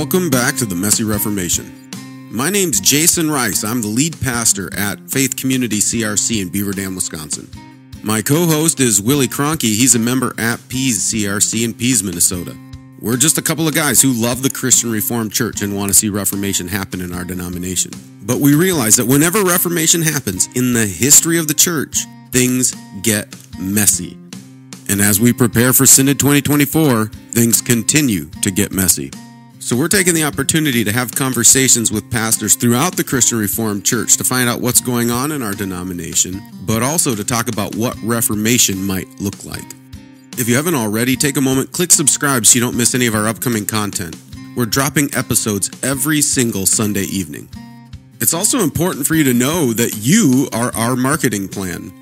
Welcome back to the Messy Reformation. My name's Jason Rice. I'm the lead pastor at Faith Community CRC in Beaver Dam, Wisconsin. My co host is Willie Cronky. He's a member at Pease CRC in Pease, Minnesota. We're just a couple of guys who love the Christian Reformed Church and want to see Reformation happen in our denomination. But we realize that whenever Reformation happens in the history of the church, things get messy. And as we prepare for Synod 2024, things continue to get messy. So we're taking the opportunity to have conversations with pastors throughout the Christian Reformed Church to find out what's going on in our denomination, but also to talk about what Reformation might look like. If you haven't already, take a moment, click subscribe so you don't miss any of our upcoming content. We're dropping episodes every single Sunday evening. It's also important for you to know that you are our marketing plan.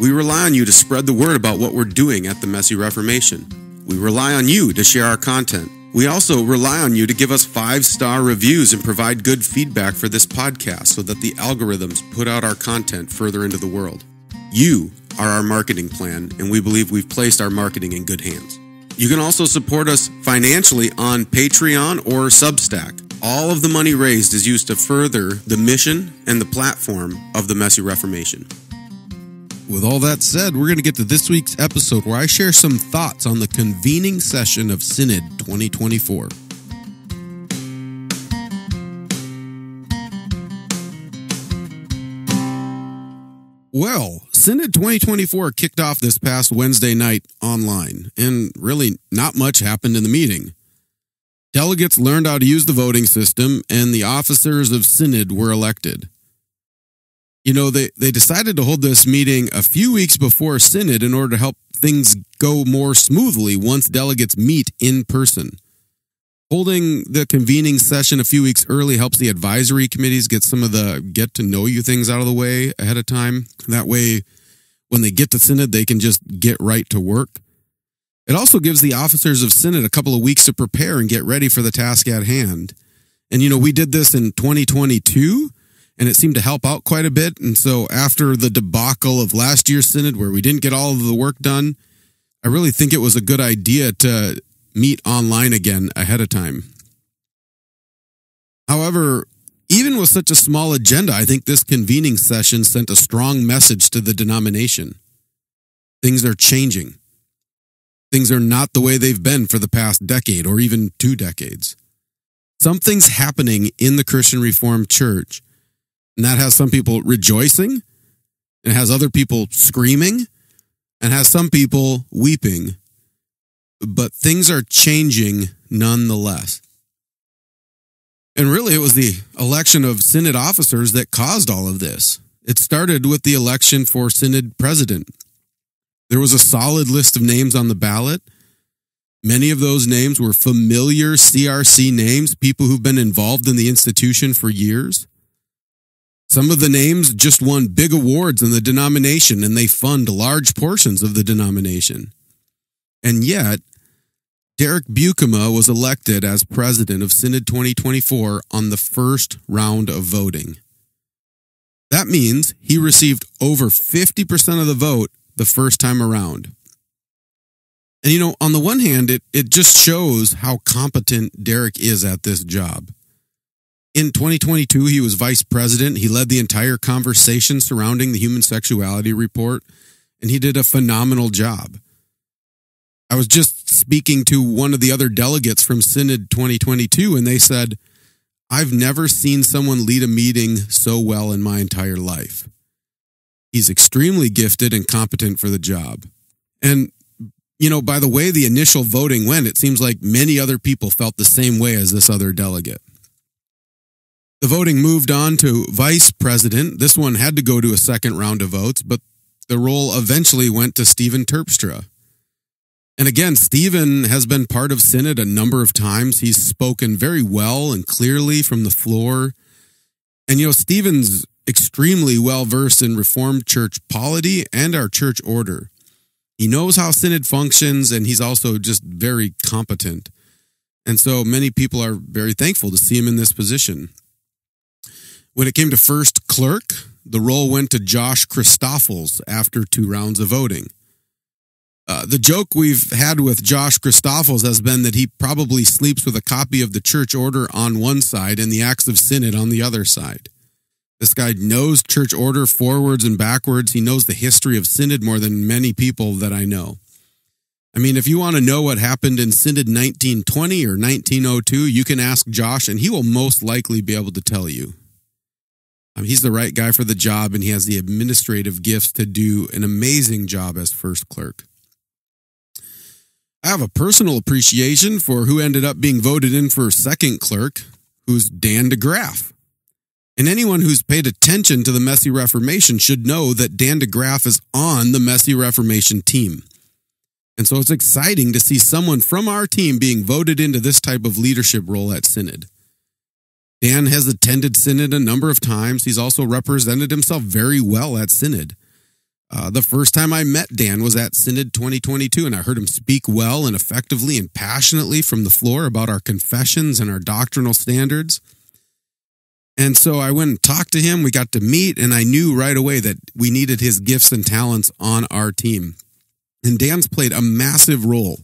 We rely on you to spread the word about what we're doing at the Messy Reformation. We rely on you to share our content. We also rely on you to give us five star reviews and provide good feedback for this podcast so that the algorithms put out our content further into the world. You are our marketing plan, and we believe we've placed our marketing in good hands. You can also support us financially on Patreon or Substack. All of the money raised is used to further the mission and the platform of the Messy Reformation. With all that said, we're going to get to this week's episode where I share some thoughts on the convening session of Synod 2024. Well, Synod 2024 kicked off this past Wednesday night online, and really not much happened in the meeting. Delegates learned how to use the voting system, and the officers of Synod were elected. You know, they, they decided to hold this meeting a few weeks before Synod in order to help things go more smoothly once delegates meet in person. Holding the convening session a few weeks early helps the advisory committees get some of the get to know you things out of the way ahead of time. That way, when they get to Synod, they can just get right to work. It also gives the officers of Synod a couple of weeks to prepare and get ready for the task at hand. And, you know, we did this in 2022 and it seemed to help out quite a bit. And so after the debacle of last year's Synod, where we didn't get all of the work done, I really think it was a good idea to meet online again ahead of time. However, even with such a small agenda, I think this convening session sent a strong message to the denomination. Things are changing. Things are not the way they've been for the past decade or even two decades. Something's happening in the Christian Reformed Church, and that has some people rejoicing, and has other people screaming, and has some people weeping but things are changing nonetheless. And really, it was the election of Synod officers that caused all of this. It started with the election for Synod president. There was a solid list of names on the ballot. Many of those names were familiar CRC names, people who've been involved in the institution for years. Some of the names just won big awards in the denomination and they fund large portions of the denomination. And yet, Derek Buikema was elected as president of Synod 2024 on the first round of voting. That means he received over 50% of the vote the first time around. And you know, on the one hand, it, it just shows how competent Derek is at this job. In 2022, he was vice president. He led the entire conversation surrounding the human sexuality report, and he did a phenomenal job. I was just speaking to one of the other delegates from Synod 2022, and they said, I've never seen someone lead a meeting so well in my entire life. He's extremely gifted and competent for the job. And, you know, by the way the initial voting went, it seems like many other people felt the same way as this other delegate. The voting moved on to vice president. This one had to go to a second round of votes, but the role eventually went to Stephen Terpstra. And again, Stephen has been part of Synod a number of times. He's spoken very well and clearly from the floor. And, you know, Stephen's extremely well versed in Reformed church polity and our church order. He knows how Synod functions, and he's also just very competent. And so many people are very thankful to see him in this position. When it came to first clerk, the role went to Josh Christoffels after two rounds of voting. Uh, the joke we've had with Josh Christoffels has been that he probably sleeps with a copy of the church order on one side and the Acts of Synod on the other side. This guy knows church order forwards and backwards. He knows the history of Synod more than many people that I know. I mean, if you want to know what happened in Synod 1920 or 1902, you can ask Josh, and he will most likely be able to tell you. He's the right guy for the job, and he has the administrative gifts to do an amazing job as first clerk. I have a personal appreciation for who ended up being voted in for second clerk, who's Dan DeGraff. And anyone who's paid attention to the Messy Reformation should know that Dan DeGraff is on the Messy Reformation team. And so it's exciting to see someone from our team being voted into this type of leadership role at Synod. Dan has attended Synod a number of times. He's also represented himself very well at Synod. Uh, the first time I met Dan was at Synod 2022, and I heard him speak well and effectively and passionately from the floor about our confessions and our doctrinal standards. And so I went and talked to him. We got to meet, and I knew right away that we needed his gifts and talents on our team. And Dan's played a massive role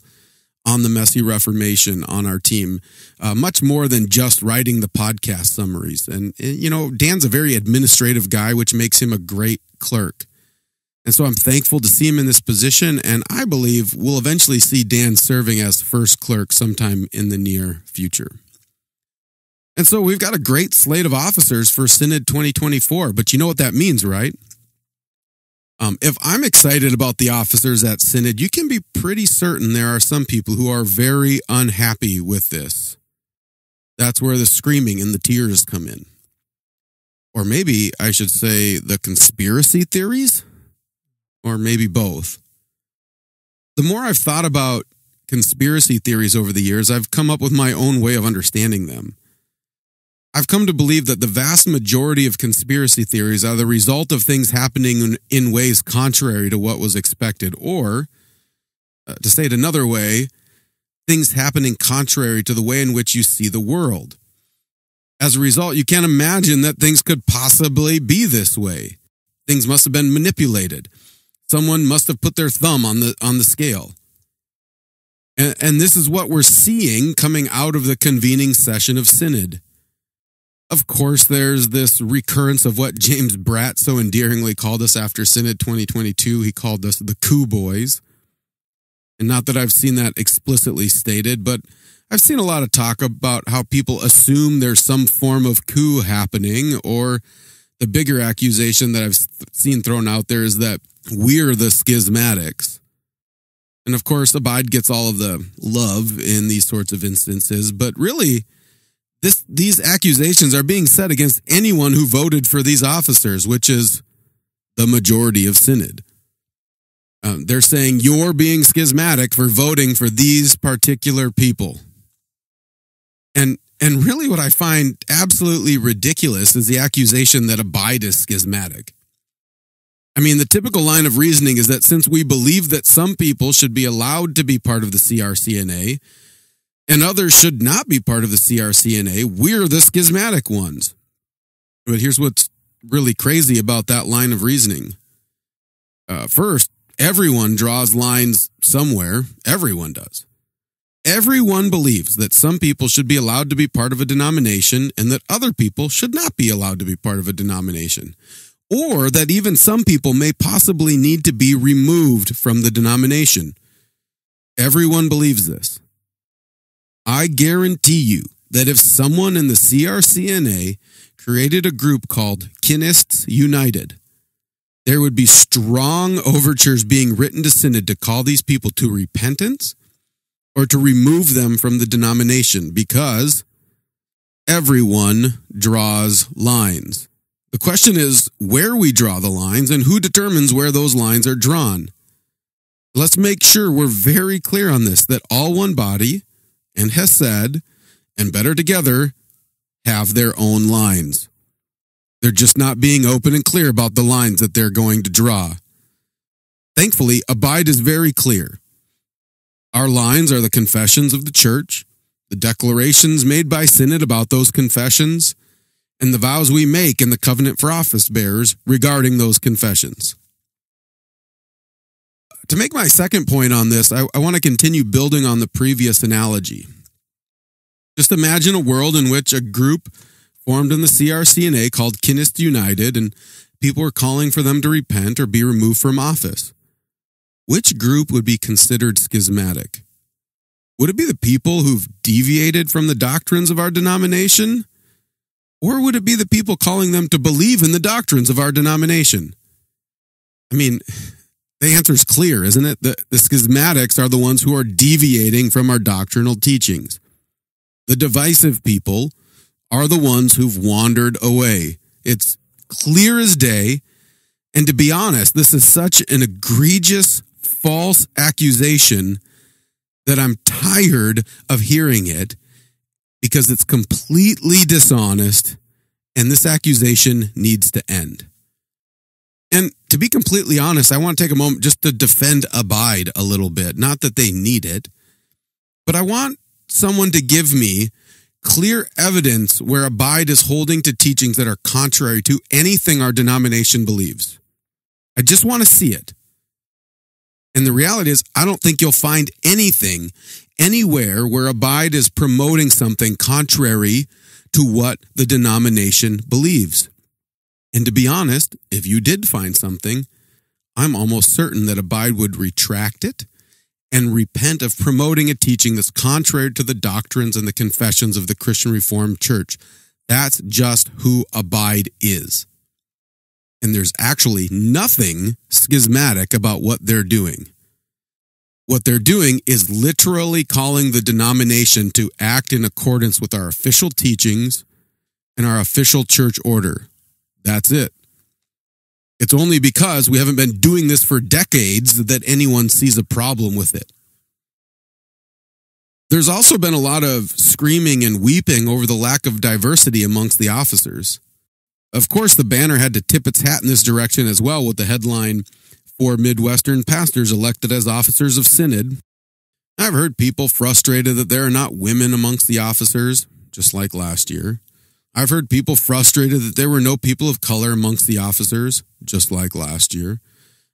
on the Messy Reformation on our team, uh, much more than just writing the podcast summaries. And, and, you know, Dan's a very administrative guy, which makes him a great clerk. And so I'm thankful to see him in this position. And I believe we'll eventually see Dan serving as first clerk sometime in the near future. And so we've got a great slate of officers for Synod 2024. But you know what that means, right? Um, if I'm excited about the officers at Synod, you can be pretty certain there are some people who are very unhappy with this. That's where the screaming and the tears come in. Or maybe I should say the conspiracy theories or maybe both. The more I've thought about conspiracy theories over the years, I've come up with my own way of understanding them. I've come to believe that the vast majority of conspiracy theories are the result of things happening in, in ways contrary to what was expected, or, uh, to say it another way, things happening contrary to the way in which you see the world. As a result, you can't imagine that things could possibly be this way. Things must have been manipulated. Someone must have put their thumb on the on the scale. And, and this is what we're seeing coming out of the convening session of synod. Of course, there's this recurrence of what James Bratt so endearingly called us after Synod 2022. He called us the coup boys. And not that I've seen that explicitly stated, but I've seen a lot of talk about how people assume there's some form of coup happening, or the bigger accusation that I've seen thrown out there is that we're the schismatics. And of course, Abide gets all of the love in these sorts of instances, but really, this these accusations are being set against anyone who voted for these officers, which is the majority of synod. Um, they're saying you're being schismatic for voting for these particular people. And and really what I find absolutely ridiculous is the accusation that Abide is schismatic. I mean, the typical line of reasoning is that since we believe that some people should be allowed to be part of the CRCNA and others should not be part of the CRCNA, we're the schismatic ones. But here's what's really crazy about that line of reasoning. Uh, first, everyone draws lines somewhere, everyone does. Everyone believes that some people should be allowed to be part of a denomination and that other people should not be allowed to be part of a denomination or that even some people may possibly need to be removed from the denomination. Everyone believes this. I guarantee you that if someone in the CRCNA created a group called Kinists United, there would be strong overtures being written to Synod to call these people to repentance or to remove them from the denomination because everyone draws lines. The question is where we draw the lines and who determines where those lines are drawn. Let's make sure we're very clear on this that all one body and Hesed and Better Together have their own lines. They're just not being open and clear about the lines that they're going to draw. Thankfully, Abide is very clear. Our lines are the confessions of the church, the declarations made by Synod about those confessions, and the vows we make in the covenant for office bearers regarding those confessions. To make my second point on this, I, I want to continue building on the previous analogy. Just imagine a world in which a group formed in the CRCNA called Kinist United, and people were calling for them to repent or be removed from office. Which group would be considered schismatic? Would it be the people who've deviated from the doctrines of our denomination? Or would it be the people calling them to believe in the doctrines of our denomination? I mean, the answer is clear, isn't it? The, the schismatics are the ones who are deviating from our doctrinal teachings. The divisive people are the ones who've wandered away. It's clear as day. And to be honest, this is such an egregious false accusation that I'm tired of hearing it because it's completely dishonest and this accusation needs to end. And to be completely honest, I want to take a moment just to defend Abide a little bit. Not that they need it, but I want someone to give me clear evidence where Abide is holding to teachings that are contrary to anything our denomination believes. I just want to see it. And the reality is, I don't think you'll find anything anywhere where Abide is promoting something contrary to what the denomination believes. And to be honest, if you did find something, I'm almost certain that Abide would retract it and repent of promoting a teaching that's contrary to the doctrines and the confessions of the Christian Reformed Church. That's just who Abide is. And there's actually nothing schismatic about what they're doing. What they're doing is literally calling the denomination to act in accordance with our official teachings and our official church order. That's it. It's only because we haven't been doing this for decades that anyone sees a problem with it. There's also been a lot of screaming and weeping over the lack of diversity amongst the officers. Of course, the banner had to tip its hat in this direction as well with the headline Four Midwestern pastors elected as officers of synod. I've heard people frustrated that there are not women amongst the officers, just like last year. I've heard people frustrated that there were no people of color amongst the officers, just like last year.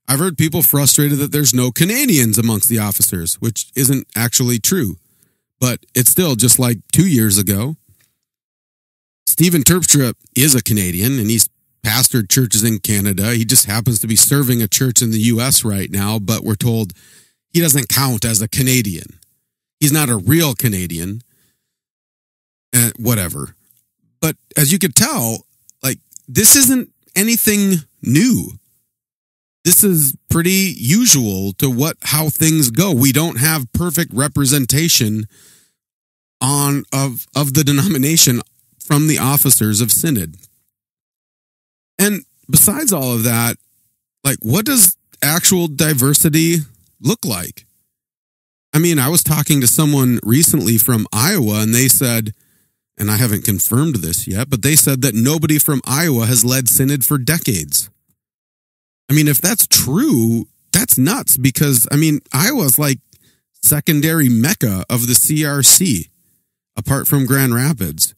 I've heard people frustrated that there's no Canadians amongst the officers, which isn't actually true, but it's still just like two years ago. Stephen Terpstra is a Canadian and he's pastored churches in Canada. He just happens to be serving a church in the US right now, but we're told he doesn't count as a Canadian. He's not a real Canadian. Uh, whatever. But as you could tell, like this isn't anything new. This is pretty usual to what how things go. We don't have perfect representation on of of the denomination from the officers of synod. And besides all of that, like what does actual diversity look like? I mean, I was talking to someone recently from Iowa and they said, and I haven't confirmed this yet, but they said that nobody from Iowa has led synod for decades. I mean, if that's true, that's nuts because I mean, Iowa's like secondary mecca of the CRC apart from Grand Rapids.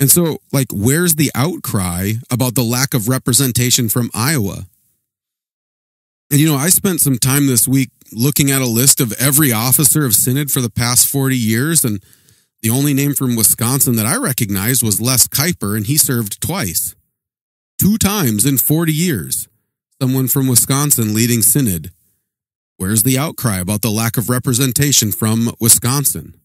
And so, like, where's the outcry about the lack of representation from Iowa? And, you know, I spent some time this week looking at a list of every officer of Synod for the past 40 years. And the only name from Wisconsin that I recognized was Les Kuiper, and he served twice, two times in 40 years. Someone from Wisconsin leading Synod. Where's the outcry about the lack of representation from Wisconsin?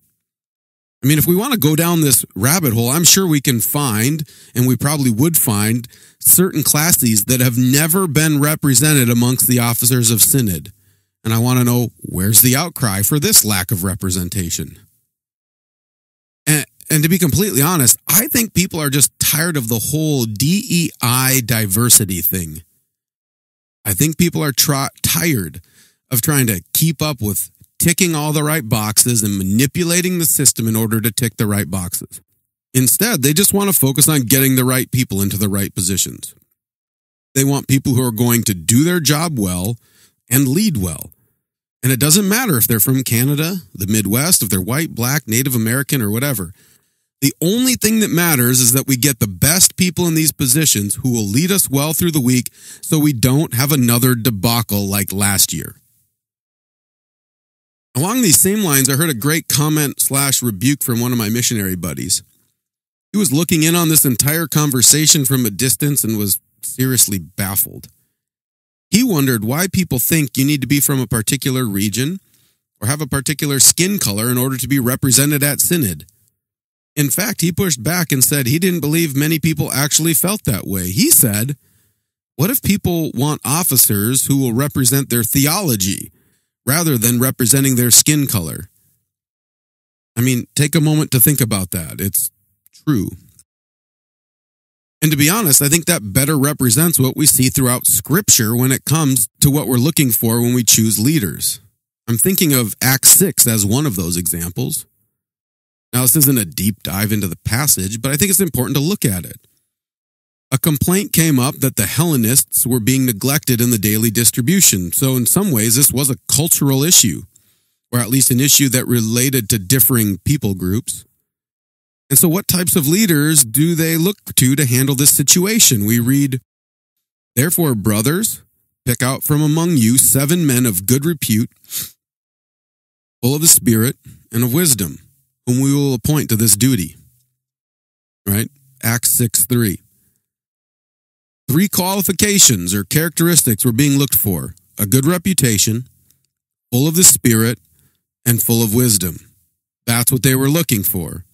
I mean, if we want to go down this rabbit hole, I'm sure we can find, and we probably would find, certain classes that have never been represented amongst the officers of Synod. And I want to know where's the outcry for this lack of representation? And, to be completely honest, I think people are just tired of the whole DEI diversity thing. I think people are tired of trying to keep up with ticking all the right boxes and manipulating the system in order to tick the right boxes. Instead, they just want to focus on getting the right people into the right positions. They want people who are going to do their job well and lead well. And it doesn't matter if they're from Canada, the Midwest, if they're white, black, Native American, or whatever. The only thing that matters is that we get the best people in these positions who will lead us well through the week so we don't have another debacle like last year. Along these same lines, I heard a great comment slash rebuke from one of my missionary buddies. He was looking in on this entire conversation from a distance and was seriously baffled. He wondered why people think you need to be from a particular region or have a particular skin color in order to be represented at Synod. In fact, he pushed back and said he didn't believe many people actually felt that way. He said, What if people want officers who will represent their theology rather than representing their skin color? I mean, take a moment to think about that. It's true. And to be honest, I think that better represents what we see throughout Scripture when it comes to what we're looking for when we choose leaders. I'm thinking of Acts 6 as one of those examples. Now, this isn't a deep dive into the passage, but I think it's important to look at it. A complaint came up that the Hellenists were being neglected in the daily distribution. So, in some ways, this was a cultural issue, or at least an issue that related to differing people groups. And so, what types of leaders do they look to to handle this situation? We read, Therefore, brothers, pick out from among you seven men of good repute, full of the Spirit and of wisdom, whom we will appoint to this duty. Right? Acts 6 3. Three qualifications or characteristics were being looked for a good reputation, full of the Spirit, and full of wisdom. That's what they were looking for.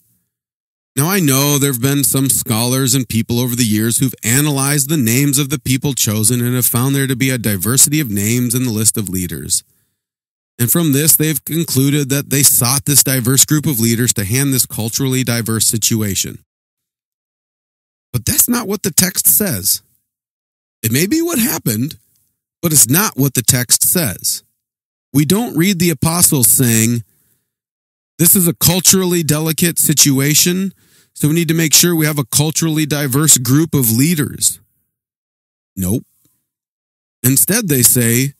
Now, I know there have been some scholars and people over the years who've analyzed the names of the people chosen and have found there to be a diversity of names in the list of leaders. And from this, they've concluded that they sought this diverse group of leaders to hand this culturally diverse situation. But that's not what the text says. It may be what happened, but it's not what the text says. We don't read the apostles saying, This is a culturally delicate situation so we need to make sure we have a culturally diverse group of leaders. Nope. Instead, they say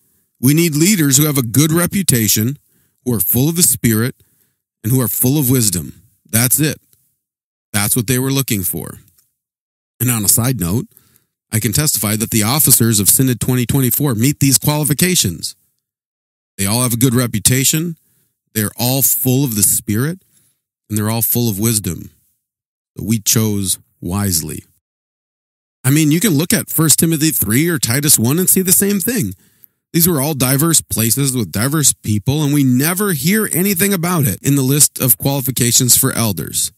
we need leaders who have a good reputation, who are full of the Spirit, and who are full of wisdom. That's it. That's what they were looking for. And on a side note, I can testify that the officers of Synod 2024 meet these qualifications. They all have a good reputation, they're all full of the Spirit, and they're all full of wisdom we chose wisely. I mean, you can look at 1 Timothy 3 or Titus 1 and see the same thing. These were all diverse places with diverse people, and we never hear anything about it in the list of qualifications for elders.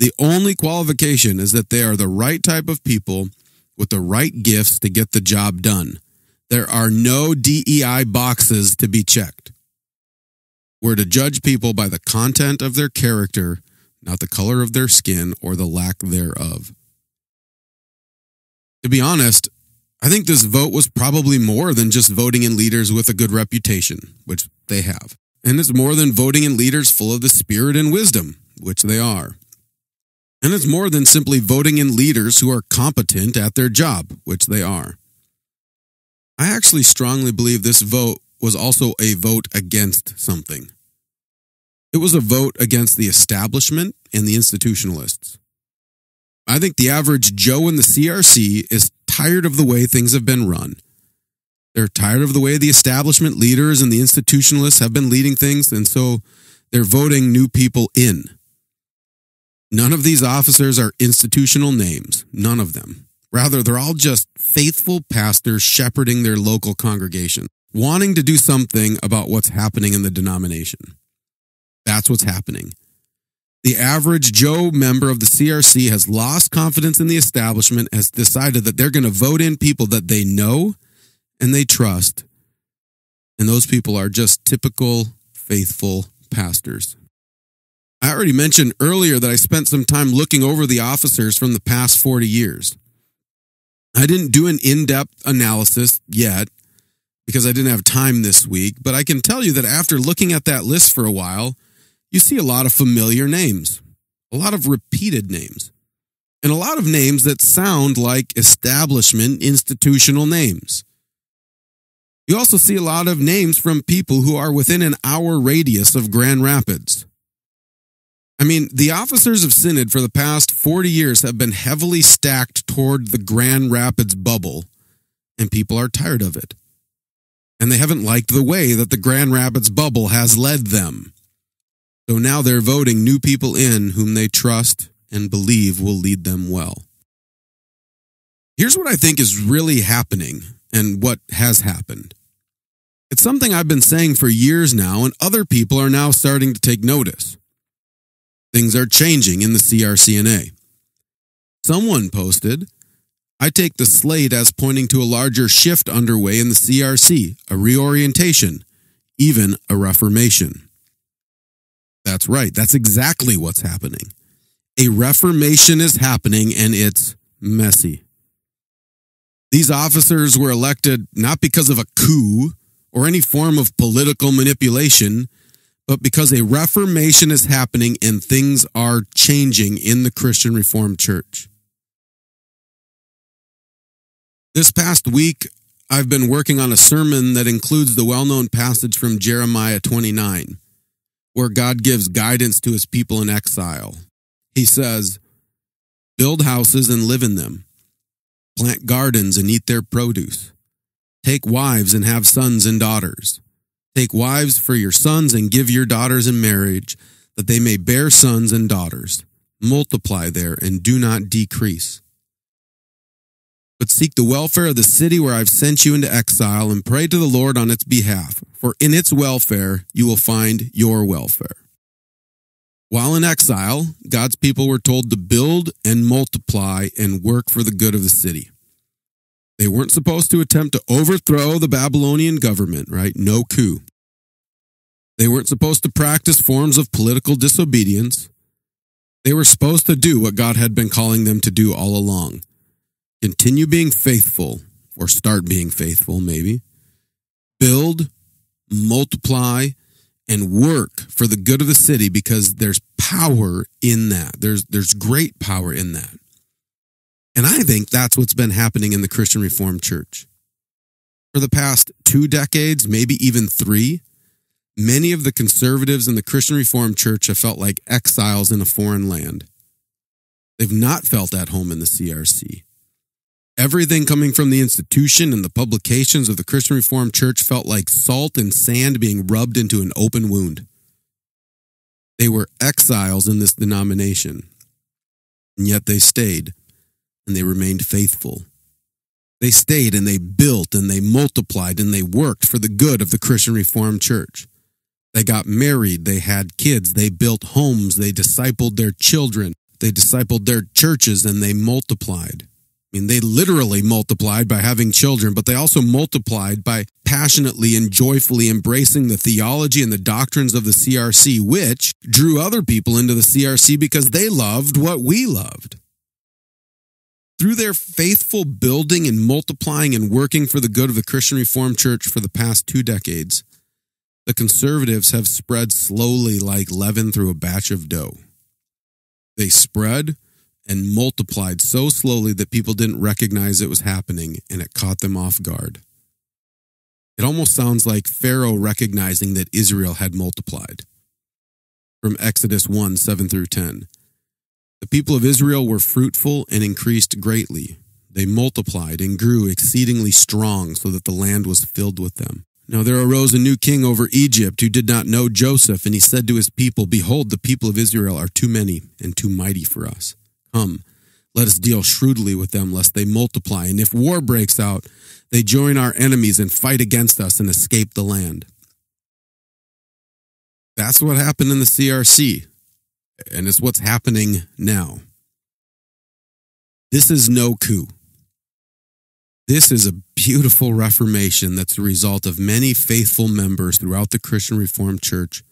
The only qualification is that they are the right type of people with the right gifts to get the job done. There are no DEI boxes to be checked. We're to judge people by the content of their character not the color of their skin or the lack thereof. To be honest, I think this vote was probably more than just voting in leaders with a good reputation, which they have. And it's more than voting in leaders full of the spirit and wisdom, which they are. And it's more than simply voting in leaders who are competent at their job, which they are. I actually strongly believe this vote was also a vote against something. It was a vote against the establishment and the institutionalists. I think the average Joe in the CRC is tired of the way things have been run. They're tired of the way the establishment leaders and the institutionalists have been leading things, and so they're voting new people in. None of these officers are institutional names, none of them. Rather, they're all just faithful pastors shepherding their local congregation, wanting to do something about what's happening in the denomination. That's what's happening. The average Joe member of the CRC has lost confidence in the establishment, has decided that they're going to vote in people that they know and they trust. And those people are just typical, faithful pastors. I already mentioned earlier that I spent some time looking over the officers from the past 40 years. I didn't do an in depth analysis yet because I didn't have time this week, but I can tell you that after looking at that list for a while, you see a lot of familiar names, a lot of repeated names, and a lot of names that sound like establishment institutional names. You also see a lot of names from people who are within an hour radius of Grand Rapids. I mean, the officers of Synod for the past 40 years have been heavily stacked toward the Grand Rapids bubble, and people are tired of it. and they haven't liked the way that the Grand Rapids bubble has led them. So now they're voting new people in whom they trust and believe will lead them well. Here's what I think is really happening and what has happened. It's something I've been saying for years now, and other people are now starting to take notice. Things are changing in the CRCNA. Someone posted, I take the slate as pointing to a larger shift underway in the CRC, a reorientation, even a reformation. That's right. That's exactly what's happening. A reformation is happening and it's messy. These officers were elected not because of a coup or any form of political manipulation, but because a reformation is happening and things are changing in the Christian Reformed Church. This past week, I've been working on a sermon that includes the well known passage from Jeremiah 29, where God gives guidance to his people in exile. He says, Build houses and live in them, plant gardens and eat their produce, take wives and have sons and daughters. Take wives for your sons and give your daughters in marriage, that they may bear sons and daughters. Multiply there and do not decrease but seek the welfare of the city where I've sent you into exile and pray to the Lord on its behalf, for in its welfare you will find your welfare. While in exile, God's people were told to build and multiply and work for the good of the city. They weren't supposed to attempt to overthrow the Babylonian government, right? No coup. They weren't supposed to practice forms of political disobedience. They were supposed to do what God had been calling them to do all along Continue being faithful, or start being faithful, maybe. Build, multiply, and work for the good of the city because there's power in that. There's, there's great power in that. And I think that's what's been happening in the Christian Reformed Church. For the past two decades, maybe even three, many of the conservatives in the Christian Reformed Church have felt like exiles in a foreign land. They've not felt at home in the CRC. Everything coming from the institution and the publications of the Christian Reformed Church felt like salt and sand being rubbed into an open wound. They were exiles in this denomination, and yet they stayed and they remained faithful. They stayed and they built and they multiplied and they worked for the good of the Christian Reformed Church. They got married, they had kids, they built homes, they discipled their children, they discipled their churches, and they multiplied. Mean, they literally multiplied by having children, but they also multiplied by passionately and joyfully embracing the theology and the doctrines of the CRC, which drew other people into the CRC because they loved what we loved. Through their faithful building and multiplying and working for the good of the Christian Reformed Church for the past two decades, the conservatives have spread slowly like leaven through a batch of dough. They spread and multiplied so slowly that people didn't recognize it was happening and it caught them off guard. It almost sounds like Pharaoh recognizing that Israel had multiplied. From Exodus 1 7 through 10. The people of Israel were fruitful and increased greatly. They multiplied and grew exceedingly strong so that the land was filled with them. Now there arose a new king over Egypt who did not know Joseph, and he said to his people, Behold, the people of Israel are too many and too mighty for us. Come, let us deal shrewdly with them, lest they multiply. And if war breaks out, they join our enemies and fight against us and escape the land. That's what happened in the CRC, and it's what's happening now. This is no coup. This is a beautiful reformation that's the result of many faithful members throughout the Christian Reformed Church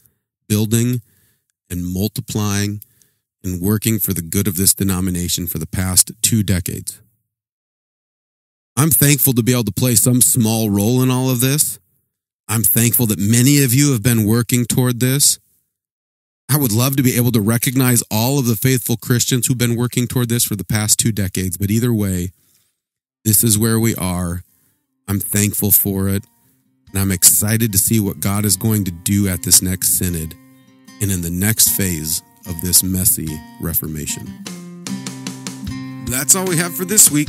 building and multiplying and working for the good of this denomination for the past two decades. I'm thankful to be able to play some small role in all of this. I'm thankful that many of you have been working toward this. I would love to be able to recognize all of the faithful Christians who've been working toward this for the past two decades, but either way, this is where we are. I'm thankful for it, and I'm excited to see what God is going to do at this next synod and in the next phase of this messy Reformation. That's all we have for this week.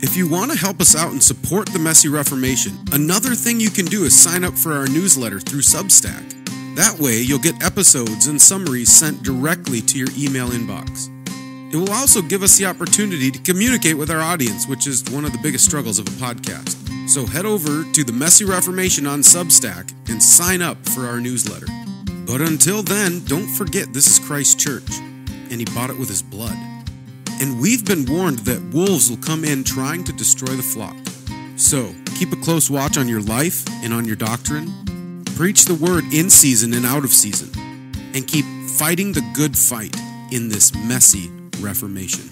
If you want to help us out and support the Messy Reformation, another thing you can do is sign up for our newsletter through Substack. That way, you'll get episodes and summaries sent directly to your email inbox. It will also give us the opportunity to communicate with our audience, which is one of the biggest struggles of a podcast. So head over to the Messy Reformation on Substack and sign up for our newsletter. But until then, don't forget this is Christ's church, and he bought it with his blood. And we've been warned that wolves will come in trying to destroy the flock. So keep a close watch on your life and on your doctrine. Preach the word in season and out of season. And keep fighting the good fight in this messy Reformation.